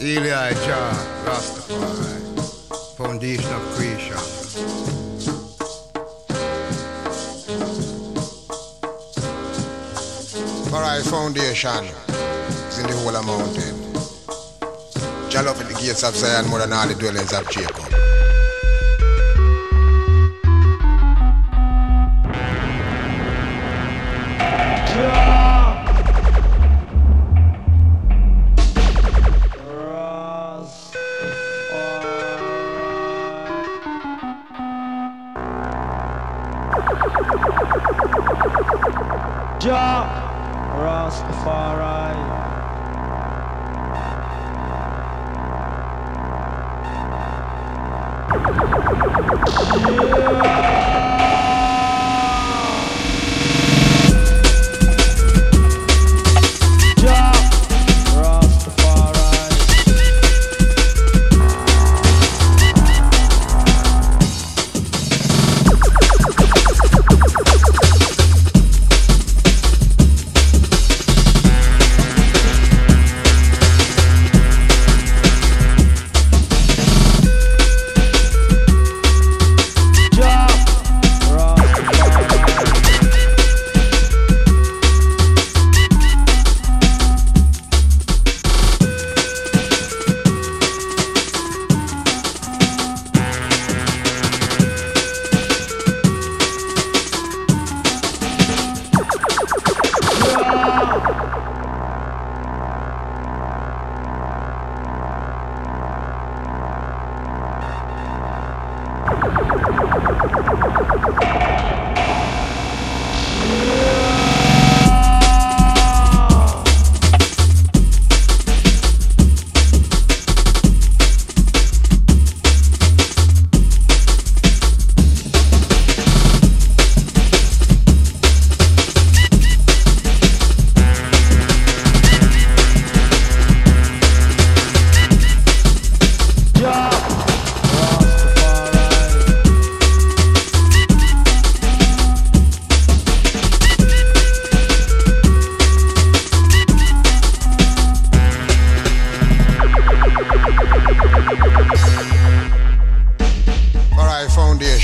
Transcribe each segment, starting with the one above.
Eli Jah Rastafari, foundation of creation. Alright, foundation is in the whole of mountain. Jah love the gates of Zion more than all the dwellings of Jacob. Jah Rastafari. Jah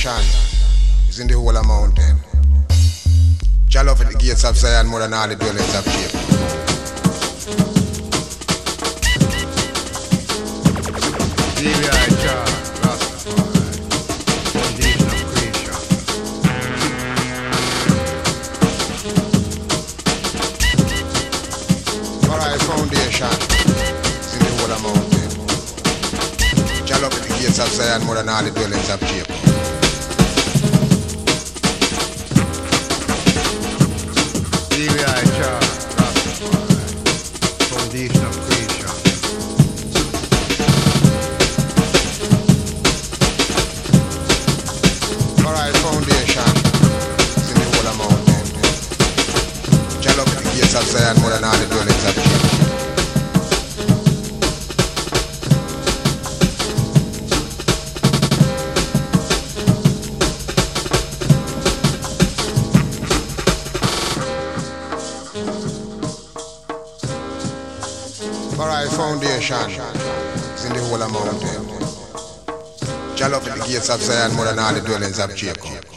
foundation is in the whole of mountain. Jah love the gates of Zion more than all the dwellings of Jacob. Eli Jah gates of Zion more than all the dwellings of Jacob. Zion more than all the dwellings of foundation is in the whole of mountain. Love the gates of Zion more than all the dwellings of Jacob.